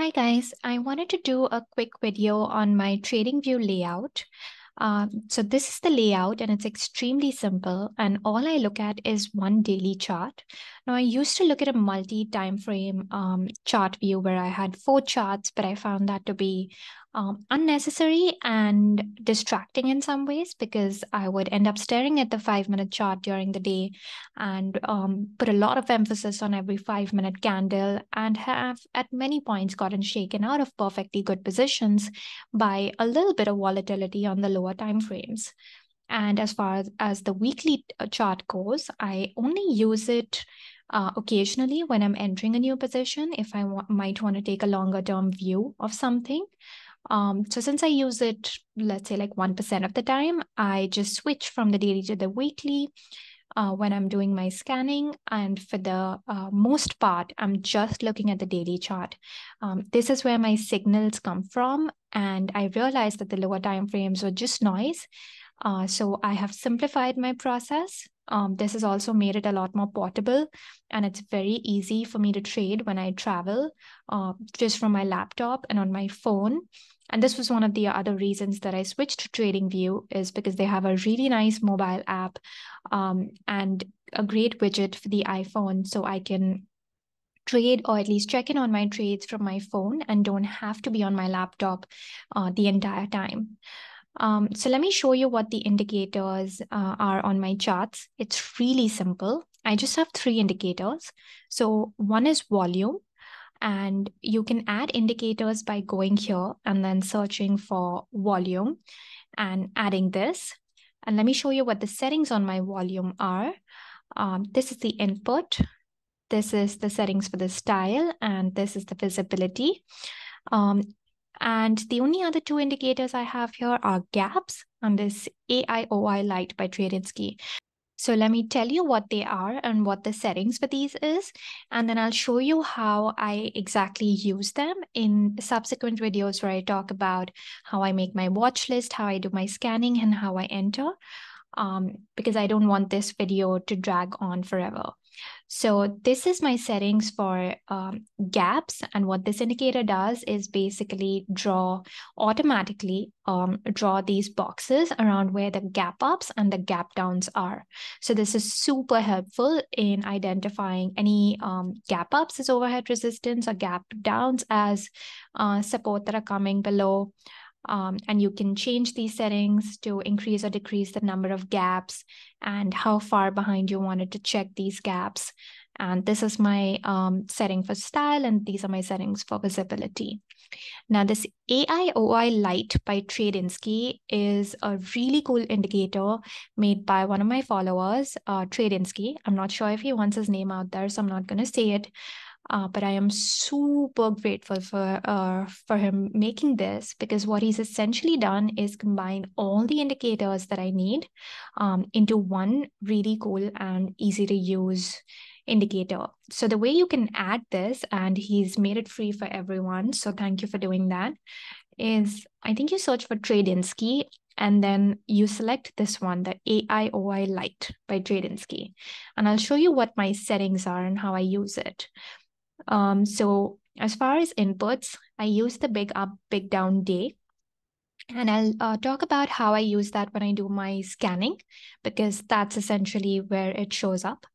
Hi guys, I wanted to do a quick video on my TradingView layout. Um, so this is the layout and it's extremely simple and all I look at is one daily chart. Now I used to look at a multi-time frame um, chart view where I had four charts, but I found that to be um, unnecessary and distracting in some ways because I would end up staring at the five minute chart during the day and um, put a lot of emphasis on every five minute candle and have at many points gotten shaken out of perfectly good positions by a little bit of volatility on the lower time frames. And as far as, as the weekly uh, chart goes, I only use it uh, occasionally when I'm entering a new position, if I might want to take a longer term view of something. Um, so since I use it, let's say like 1% of the time, I just switch from the daily to the weekly uh, when I'm doing my scanning. And for the uh, most part, I'm just looking at the daily chart. Um, this is where my signals come from. And I realized that the lower time frames were just noise. Uh, so I have simplified my process. Um, this has also made it a lot more portable and it's very easy for me to trade when I travel uh, just from my laptop and on my phone. And this was one of the other reasons that I switched to TradingView is because they have a really nice mobile app um, and a great widget for the iPhone. So I can trade or at least check in on my trades from my phone and don't have to be on my laptop uh, the entire time. Um, so let me show you what the indicators uh, are on my charts. It's really simple. I just have three indicators. So one is volume, and you can add indicators by going here and then searching for volume and adding this. And let me show you what the settings on my volume are. Um, this is the input. This is the settings for the style, and this is the visibility. Um, and the only other two indicators I have here are gaps on this AIOI light by Tradinsky. So let me tell you what they are and what the settings for these is, and then I'll show you how I exactly use them in subsequent videos where I talk about how I make my watch list, how I do my scanning, and how I enter, um, because I don't want this video to drag on forever. So this is my settings for um, gaps. And what this indicator does is basically draw automatically um, draw these boxes around where the gap ups and the gap downs are. So this is super helpful in identifying any um, gap ups as overhead resistance or gap downs as uh, support that are coming below. Um, and you can change these settings to increase or decrease the number of gaps and how far behind you wanted to check these gaps. And this is my um, setting for style, and these are my settings for visibility. Now, this AIOI light by Tradinsky is a really cool indicator made by one of my followers, uh, Tradinsky. I'm not sure if he wants his name out there, so I'm not going to say it. Uh, but I am super grateful for uh, for him making this because what he's essentially done is combine all the indicators that I need um, into one really cool and easy to use indicator. So the way you can add this, and he's made it free for everyone. So thank you for doing that. Is I think you search for Tradinsky and then you select this one, the AIOI Light by Tradinsky. And I'll show you what my settings are and how I use it. Um, so as far as inputs, I use the big up, big down day. And I'll uh, talk about how I use that when I do my scanning, because that's essentially where it shows up.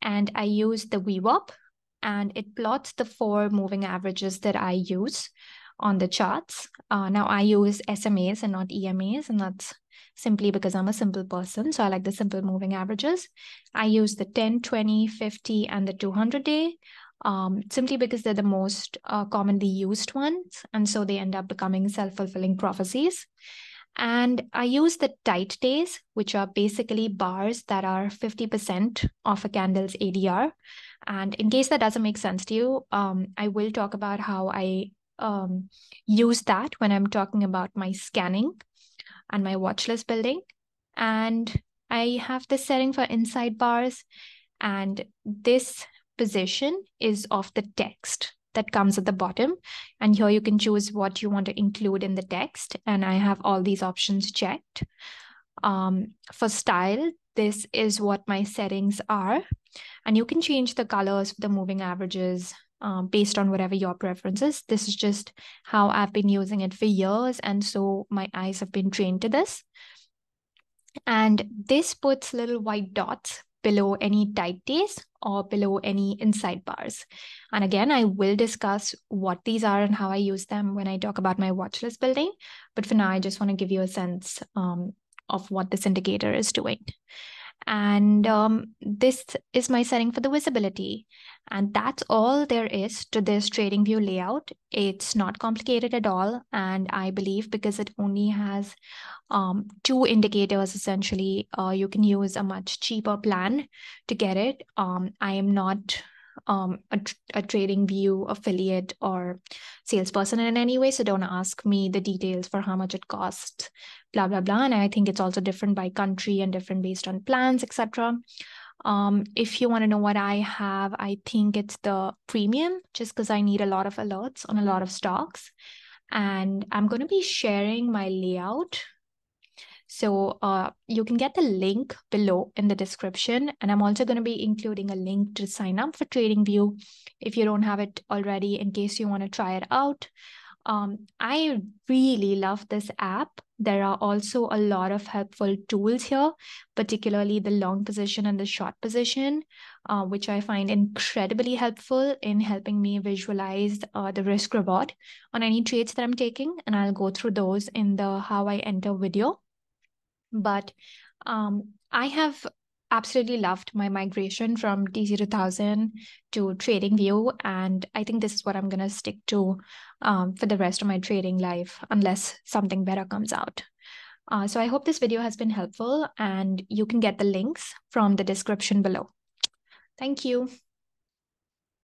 And I use the VWAP, and it plots the four moving averages that I use on the charts. Uh, now I use SMAs and not EMAs, and that's simply because I'm a simple person. So I like the simple moving averages. I use the 10, 20, 50, and the 200 day um, simply because they're the most uh, commonly used ones. And so they end up becoming self fulfilling prophecies. And I use the tight days, which are basically bars that are 50% of a candle's ADR. And in case that doesn't make sense to you, um, I will talk about how I um, use that when I'm talking about my scanning and my watch list building. And I have this setting for inside bars. And this position is of the text that comes at the bottom. And here you can choose what you want to include in the text. And I have all these options checked. Um, for style, this is what my settings are. And you can change the colors, of the moving averages, um, based on whatever your preferences. This is just how I've been using it for years. And so my eyes have been trained to this. And this puts little white dots below any tight days or below any inside bars. And again, I will discuss what these are and how I use them when I talk about my watch list building. But for now, I just want to give you a sense um, of what this indicator is doing. And um, this is my setting for the visibility. And that's all there is to this trading view layout. It's not complicated at all. And I believe because it only has um, two indicators, essentially, uh, you can use a much cheaper plan to get it. Um, I am not um, a, a trading view affiliate or salesperson in any way. So don't ask me the details for how much it costs, blah, blah, blah. And I think it's also different by country and different based on plans, etc. Um, if you want to know what I have, I think it's the premium, just because I need a lot of alerts on a lot of stocks. And I'm going to be sharing my layout so uh, you can get the link below in the description. And I'm also going to be including a link to sign up for TradingView if you don't have it already, in case you want to try it out. Um, I really love this app. There are also a lot of helpful tools here, particularly the long position and the short position, uh, which I find incredibly helpful in helping me visualize uh, the risk reward on any trades that I'm taking. And I'll go through those in the how I enter video. But um, I have absolutely loved my migration from TC2000 to TradingView. And I think this is what I'm going to stick to um, for the rest of my trading life, unless something better comes out. Uh, so I hope this video has been helpful and you can get the links from the description below. Thank you.